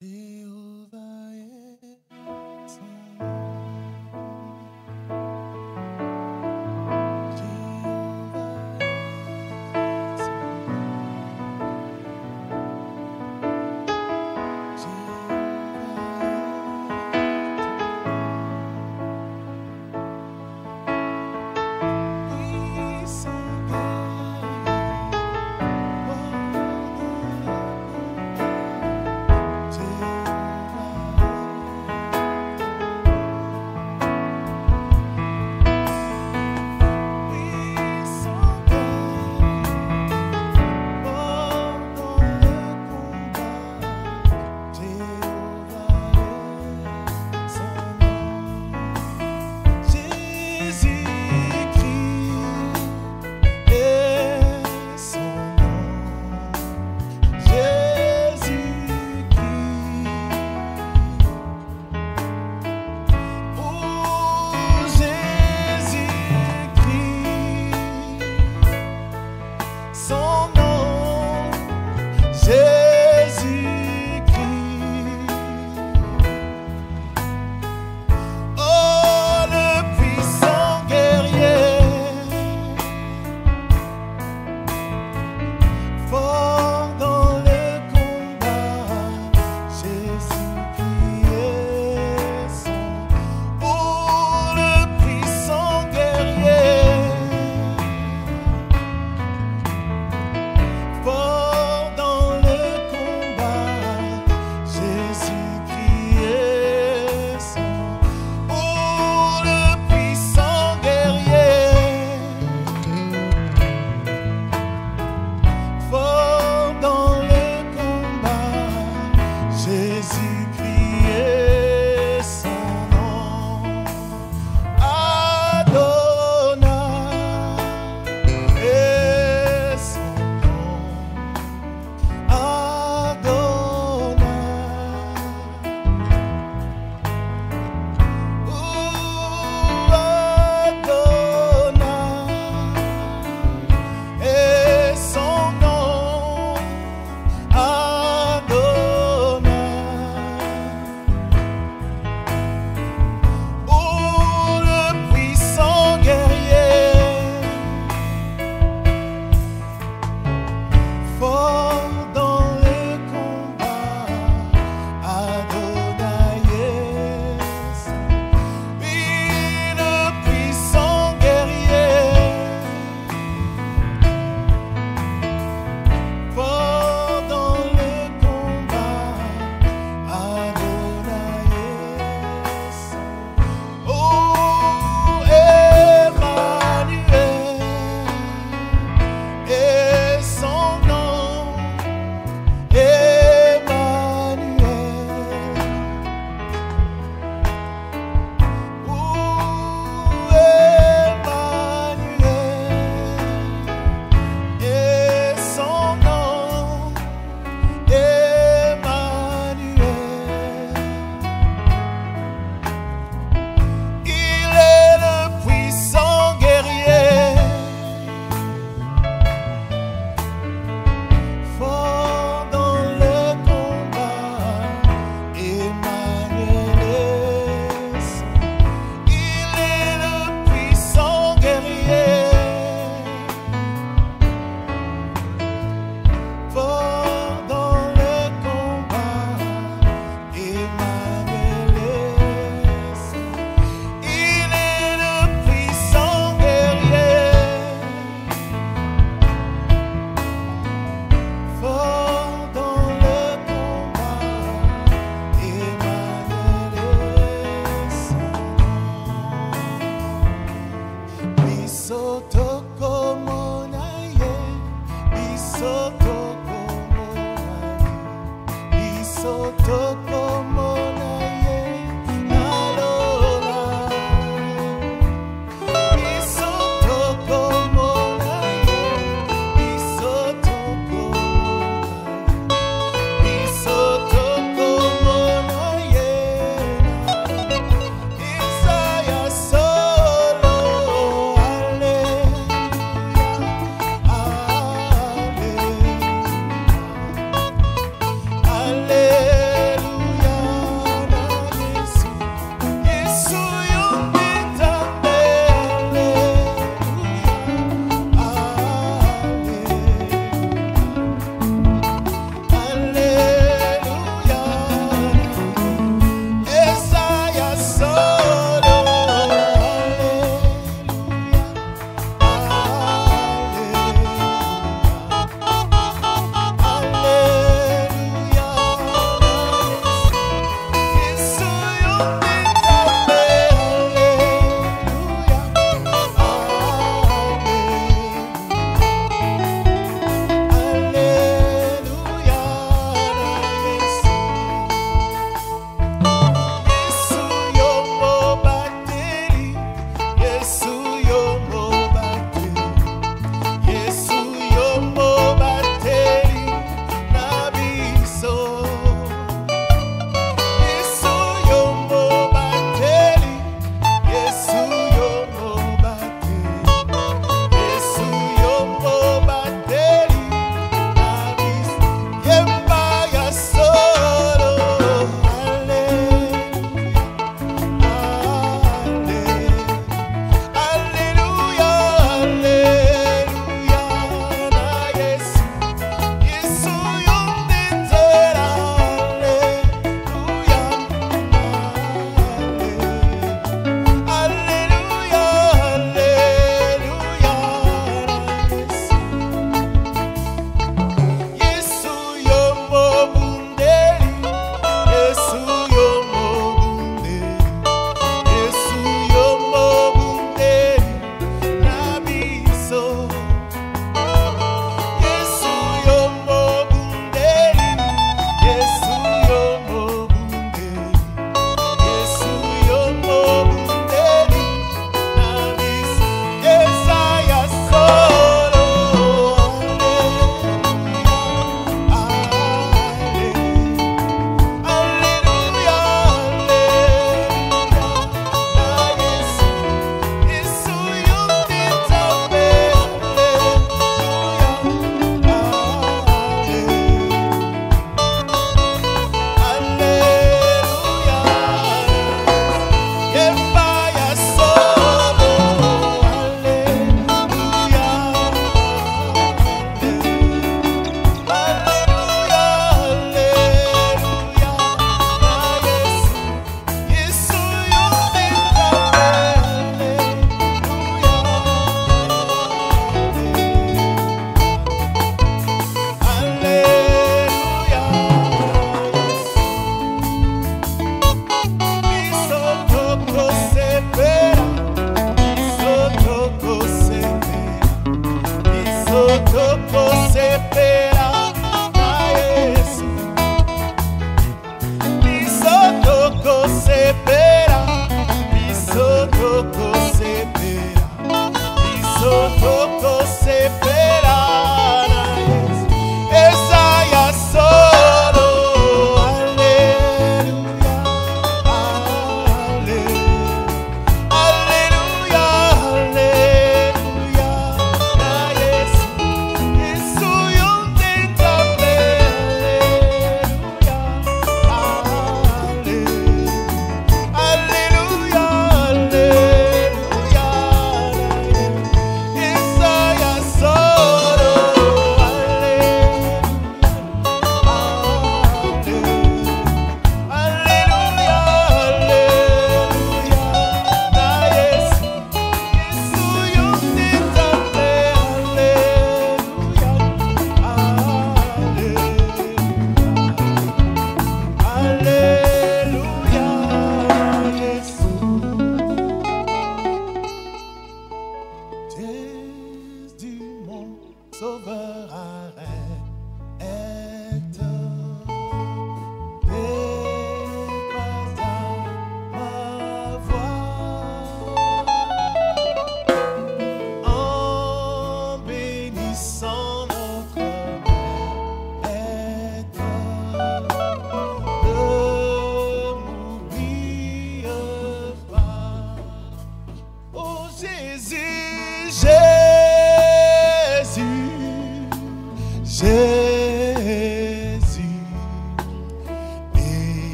Yeah.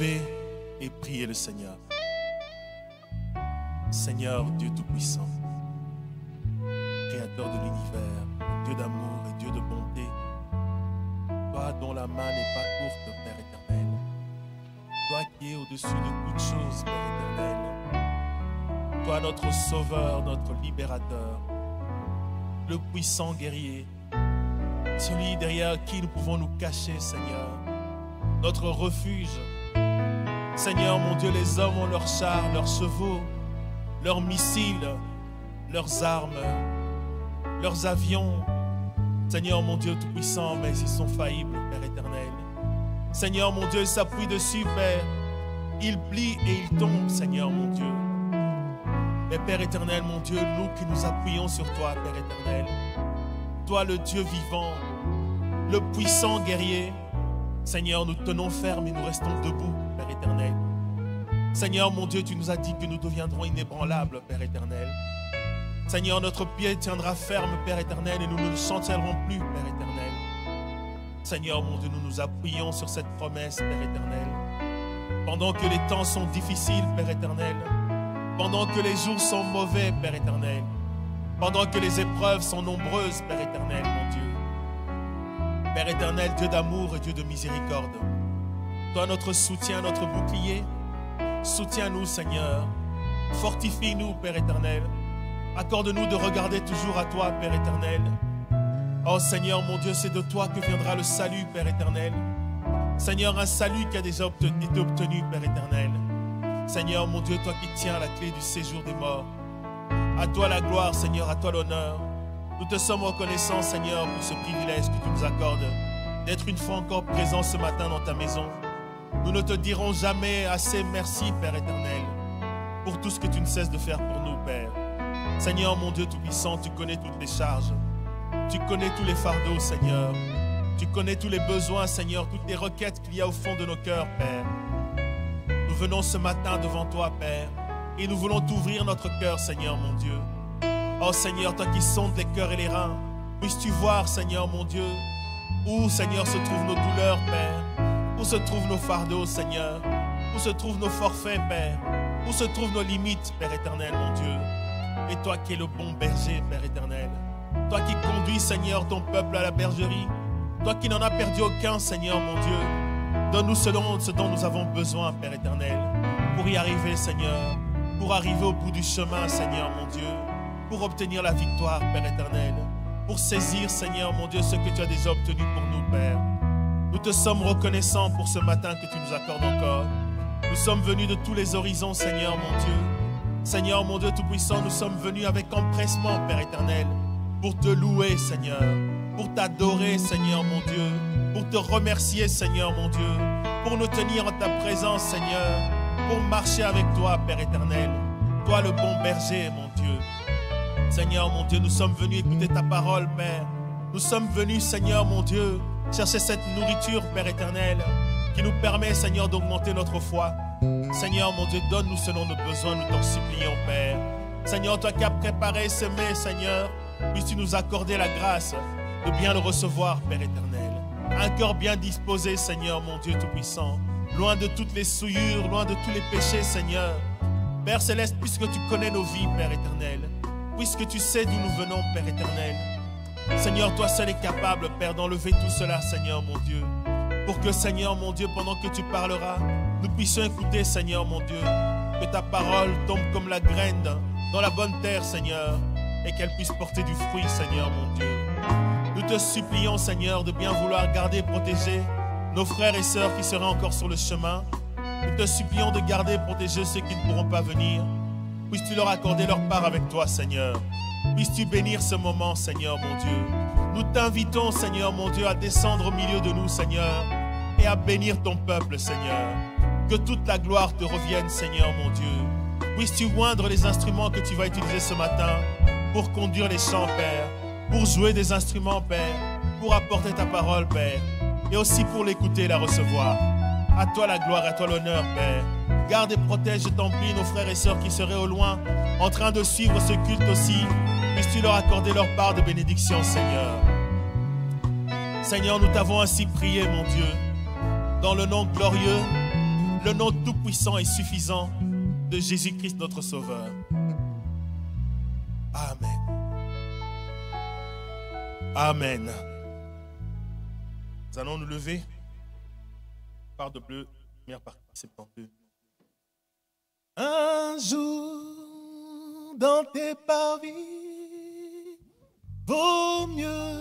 Et prier le Seigneur. Seigneur Dieu Tout-Puissant, Créateur de l'univers, Dieu d'amour et Dieu de bonté, toi dont la main n'est pas courte, Père éternel, toi qui es au-dessus de toutes choses, Père éternel, toi notre Sauveur, notre Libérateur, le puissant guerrier, celui derrière qui nous pouvons nous cacher, Seigneur, notre refuge. Seigneur mon Dieu, les hommes ont leurs chars, leurs chevaux, leurs missiles, leurs armes, leurs avions. Seigneur mon Dieu Tout-Puissant, mais ils sont faillibles, Père éternel. Seigneur mon Dieu, ils s'appuient dessus, Père. Ils plient et ils tombent, Seigneur mon Dieu. Mais Père éternel, mon Dieu, nous qui nous appuyons sur toi, Père éternel, toi le Dieu vivant, le puissant guerrier, Seigneur, nous tenons ferme et nous restons debout, Seigneur, mon Dieu, tu nous as dit que nous deviendrons inébranlables, Père éternel. Seigneur, notre pied tiendra ferme, Père éternel, et nous ne chancellerons plus, Père éternel. Seigneur, mon Dieu, nous nous appuyons sur cette promesse, Père éternel. Pendant que les temps sont difficiles, Père éternel. Pendant que les jours sont mauvais, Père éternel. Pendant que les épreuves sont nombreuses, Père éternel, mon Dieu. Père éternel, Dieu d'amour et Dieu de miséricorde. Toi, notre soutien, notre bouclier, soutiens-nous, Seigneur. Fortifie-nous, Père éternel. Accorde-nous de regarder toujours à toi, Père éternel. Oh Seigneur, mon Dieu, c'est de toi que viendra le salut, Père éternel. Seigneur, un salut qui a déjà été obtenu, Père éternel. Seigneur, mon Dieu, toi qui tiens la clé du séjour des morts. À toi la gloire, Seigneur, à toi l'honneur. Nous te sommes reconnaissants, Seigneur, pour ce privilège que tu nous accordes d'être une fois encore présent ce matin dans ta maison. Nous ne te dirons jamais assez merci, Père éternel, pour tout ce que tu ne cesses de faire pour nous, Père. Seigneur, mon Dieu Tout-Puissant, tu connais toutes les charges. Tu connais tous les fardeaux, Seigneur. Tu connais tous les besoins, Seigneur, toutes les requêtes qu'il y a au fond de nos cœurs, Père. Nous venons ce matin devant toi, Père, et nous voulons t'ouvrir notre cœur, Seigneur, mon Dieu. Oh Seigneur, toi qui sondes les cœurs et les reins, puisses-tu voir, Seigneur mon Dieu, où, Seigneur, se trouvent nos douleurs, Père, où se trouvent nos fardeaux, Seigneur, où se trouvent nos forfaits, Père, où se trouvent nos limites, Père éternel, mon Dieu. Et toi qui es le bon berger, Père éternel, toi qui conduis, Seigneur, ton peuple à la bergerie, toi qui n'en as perdu aucun, Seigneur, mon Dieu, donne-nous selon ce dont nous avons besoin, Père éternel, pour y arriver, Seigneur, pour arriver au bout du chemin, Seigneur, mon Dieu. Pour obtenir la victoire, Père éternel, pour saisir, Seigneur mon Dieu, ce que tu as déjà obtenu pour nous, Père. Nous te sommes reconnaissants pour ce matin que tu nous accordes encore. Nous sommes venus de tous les horizons, Seigneur mon Dieu. Seigneur mon Dieu Tout-Puissant, nous sommes venus avec empressement, Père éternel, pour te louer, Seigneur, pour t'adorer, Seigneur mon Dieu, pour te remercier, Seigneur mon Dieu, pour nous tenir en ta présence, Seigneur, pour marcher avec toi, Père éternel. Toi le bon berger, mon Dieu. Seigneur mon Dieu, nous sommes venus écouter ta parole, Père. Nous sommes venus, Seigneur mon Dieu, chercher cette nourriture, Père éternel, qui nous permet, Seigneur, d'augmenter notre foi. Seigneur mon Dieu, donne-nous selon nos besoins, nous t'en supplions, Père. Seigneur, toi qui as préparé ce Seigneur, puisses-tu nous accorder la grâce de bien le recevoir, Père éternel? Un cœur bien disposé, Seigneur mon Dieu Tout-Puissant, loin de toutes les souillures, loin de tous les péchés, Seigneur. Père céleste, puisque tu connais nos vies, Père éternel, puisque tu sais d'où nous venons, Père éternel. Seigneur, toi seul es capable, Père, d'enlever tout cela, Seigneur mon Dieu. Pour que, Seigneur mon Dieu, pendant que tu parleras, nous puissions écouter, Seigneur mon Dieu. Que ta parole tombe comme la graine dans la bonne terre, Seigneur, et qu'elle puisse porter du fruit, Seigneur mon Dieu. Nous te supplions, Seigneur, de bien vouloir garder et protéger nos frères et sœurs qui seraient encore sur le chemin. Nous te supplions de garder et protéger ceux qui ne pourront pas venir. Puisses-tu leur accorder leur part avec toi, Seigneur. Puisses-tu bénir ce moment, Seigneur mon Dieu? Nous t'invitons, Seigneur mon Dieu, à descendre au milieu de nous, Seigneur, et à bénir ton peuple, Seigneur. Que toute la gloire te revienne, Seigneur mon Dieu. Puisses-tu oindre les instruments que tu vas utiliser ce matin pour conduire les chants, Père, pour jouer des instruments, Père, pour apporter ta parole, Père, et aussi pour l'écouter et la recevoir. À toi la gloire, à toi l'honneur, Père. Garde et protège, je t'en nos frères et sœurs qui seraient au loin, en train de suivre ce culte aussi puisses-tu leur accorder leur part de bénédiction, Seigneur. Seigneur, nous t'avons ainsi prié, mon Dieu, dans le nom glorieux, le nom tout-puissant et suffisant de Jésus-Christ notre Sauveur. Amen. Amen. Nous allons nous lever. Par de bleu, première partie. Un jour dans tes parvis. Vaut mieux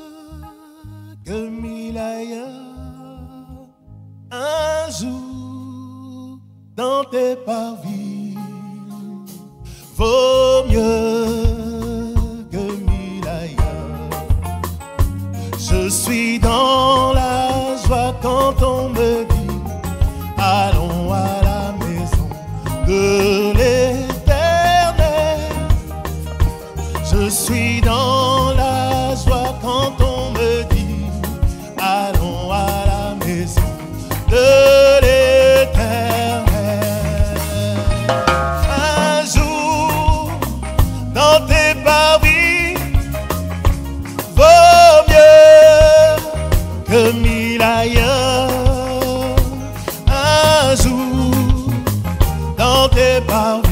que mille ailleurs, un jour dans tes parvis. Vaut mieux que mille ailleurs. Je suis dans la joie quand on tebal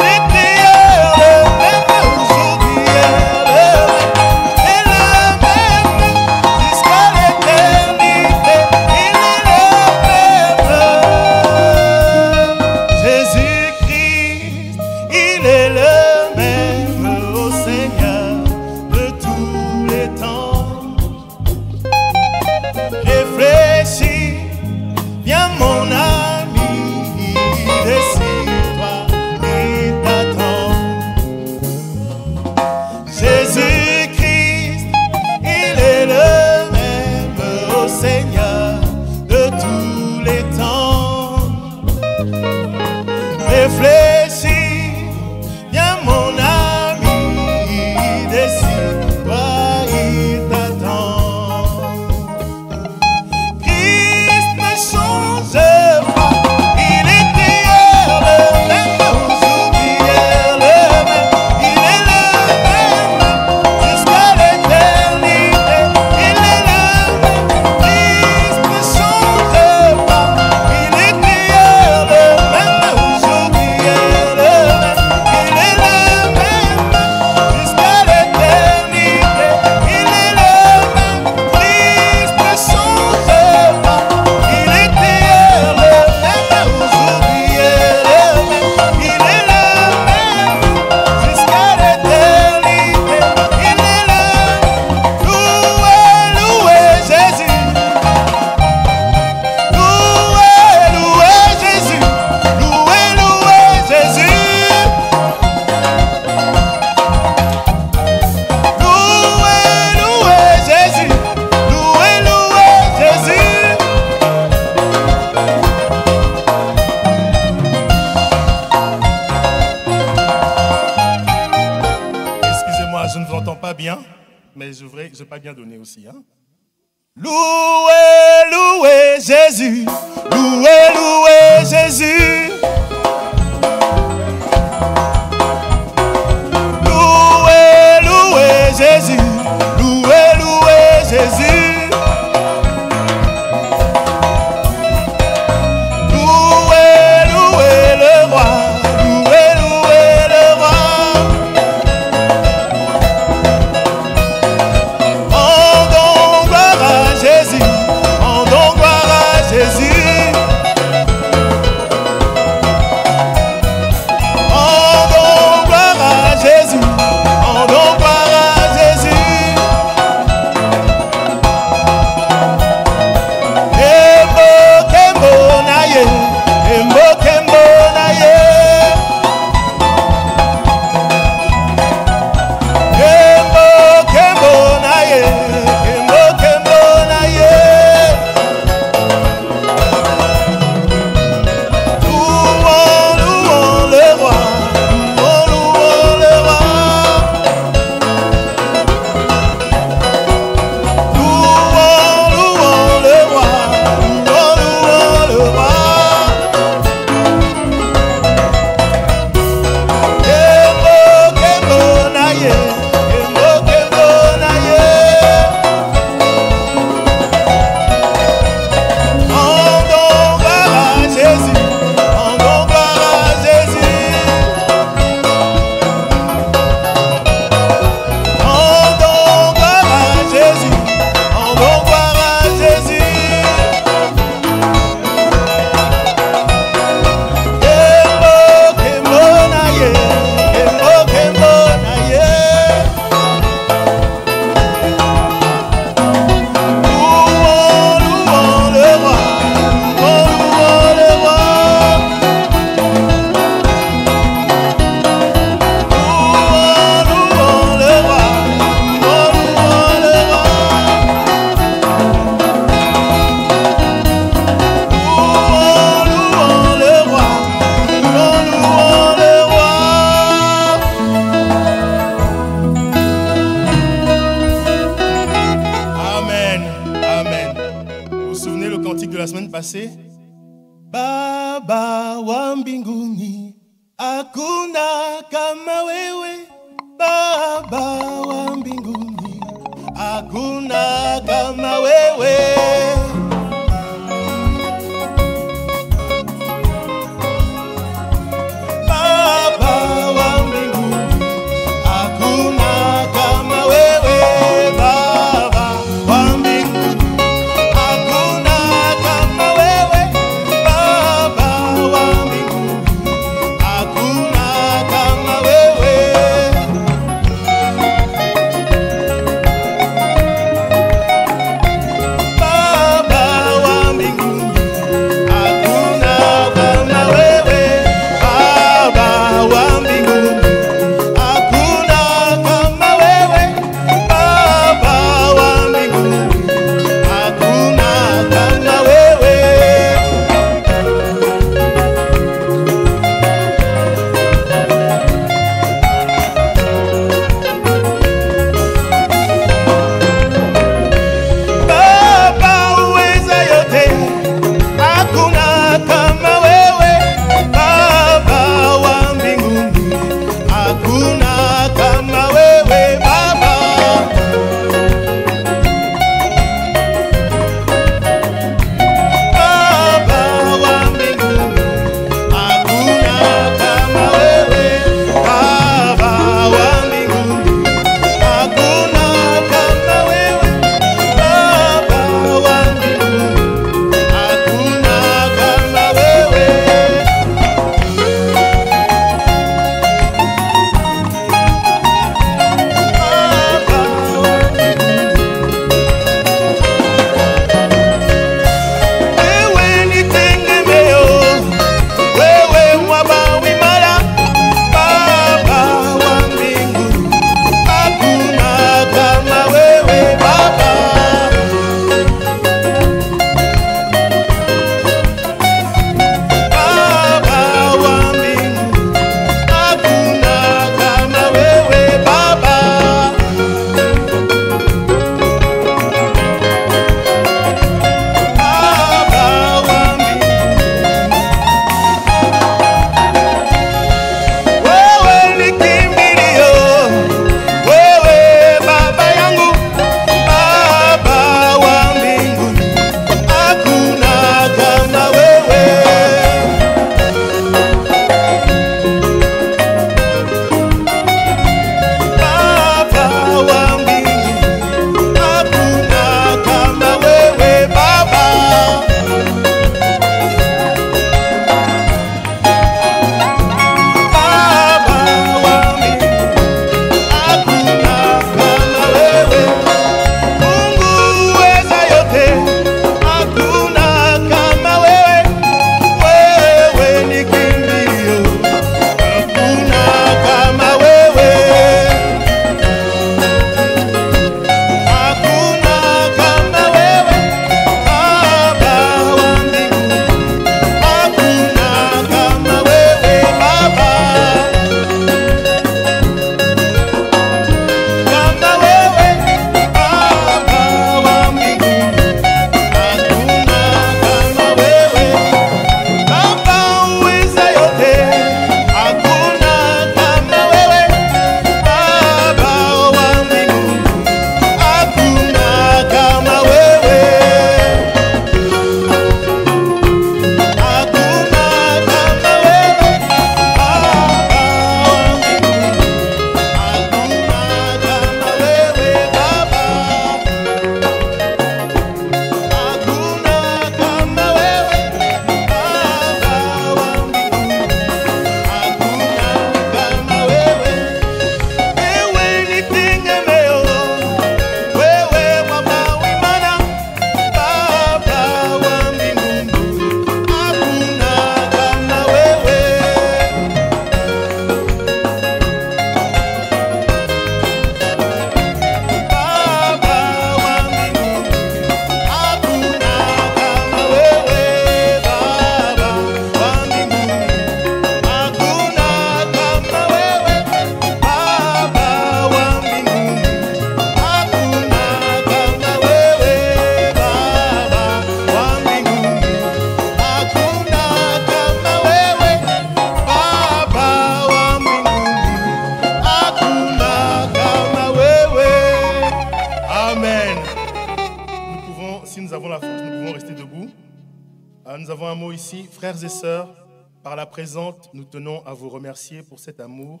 Un mot ici. Frères et sœurs, par la présente, nous tenons à vous remercier pour cet amour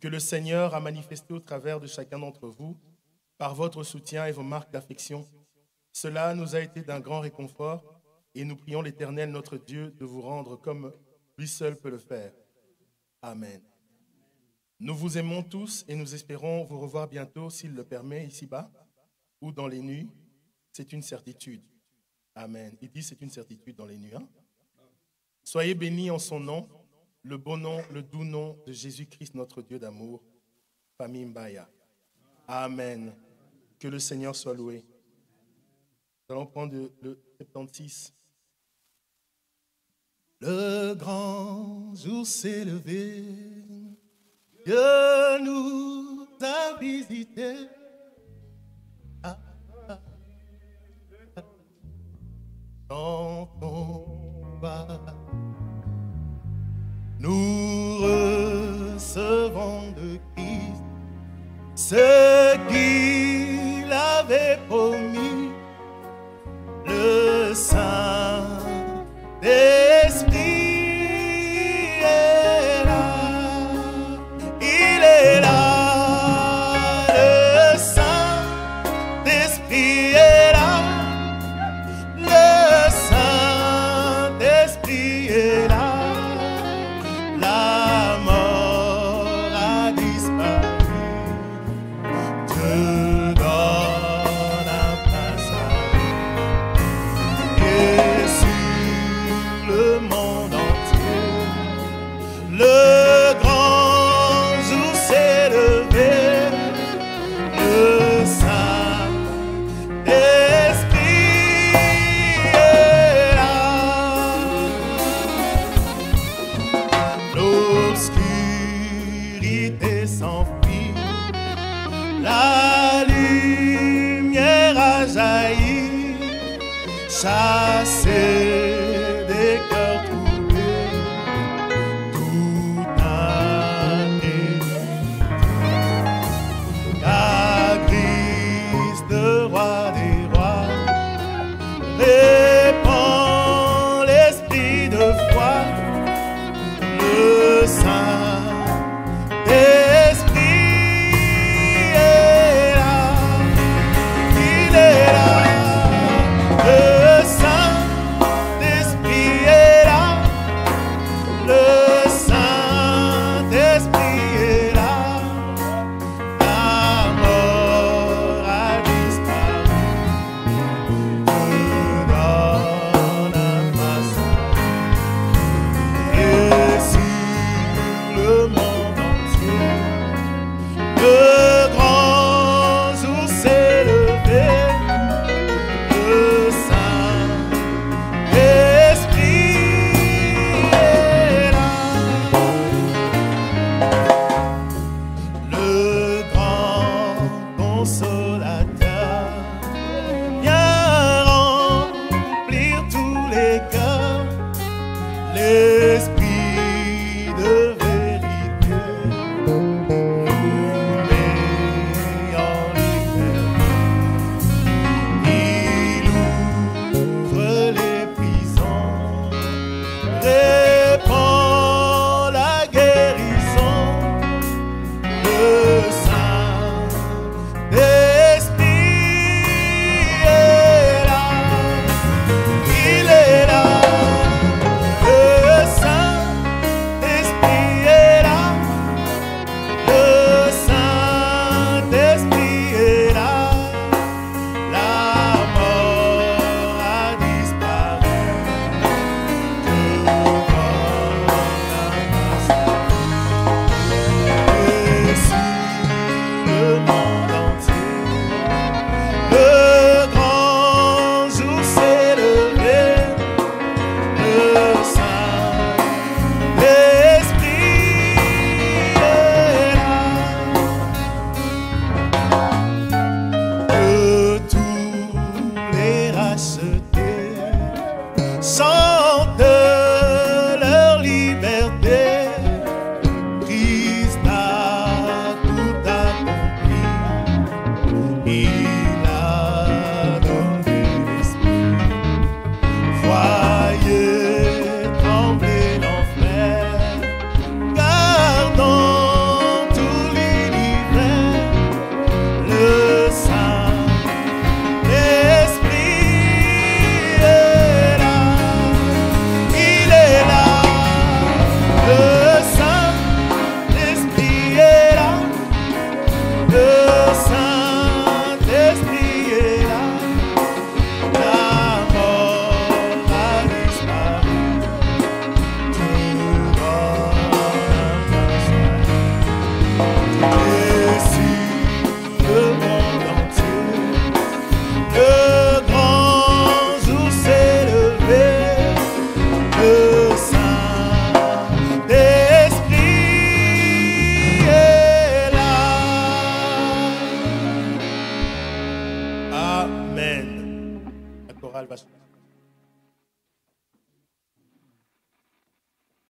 que le Seigneur a manifesté au travers de chacun d'entre vous, par votre soutien et vos marques d'affection. Cela nous a été d'un grand réconfort et nous prions l'Éternel, notre Dieu, de vous rendre comme lui seul peut le faire. Amen. Nous vous aimons tous et nous espérons vous revoir bientôt, s'il le permet, ici-bas ou dans les nuits. C'est une certitude. Amen. Il dit c'est une certitude dans les nuits. Hein. Soyez bénis en son nom, le bon nom, le doux nom de Jésus-Christ, notre Dieu d'amour. Famille Mbaya. Amen. Que le Seigneur soit loué. Nous allons prendre le 76. Le grand jour s'est levé, Dieu nous a visités. Dans ton nous recevons de Christ ce qu'il avait promis, le Saint-Esprit. Yeah.